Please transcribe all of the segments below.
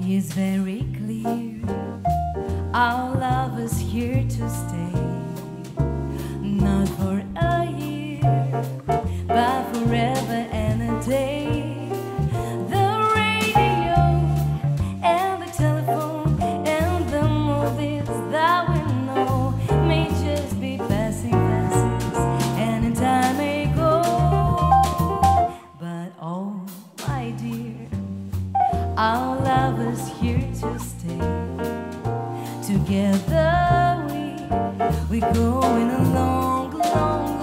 It's very clear our love is here to stay. Our love is here to stay. Together we we're going a long, long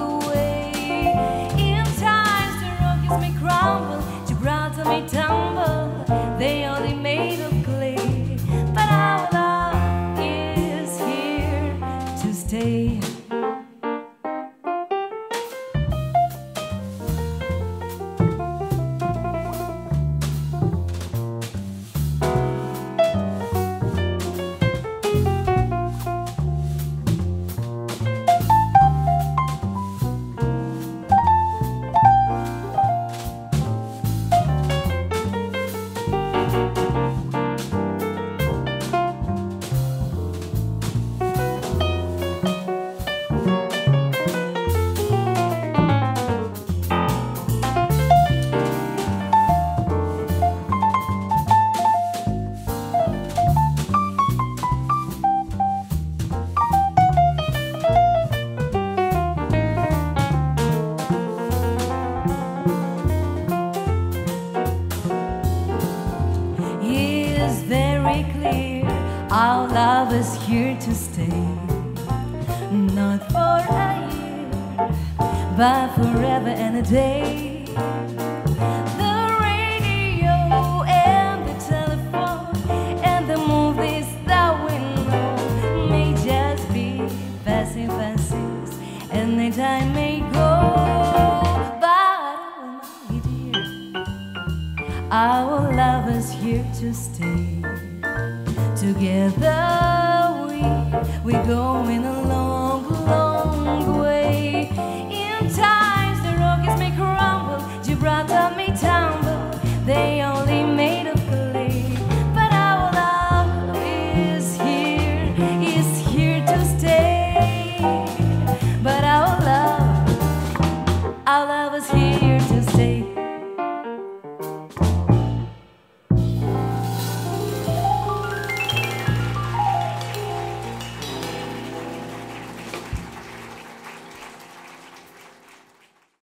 is very clear Our love is here to stay. Not for a year But forever and a day. The radio and the telephone And the movies that we know May just be passing fancies And the time may Our love is here to stay. Together we we're going a long, long way. In times the Rockies may crumble, Gibraltar may tumble. They are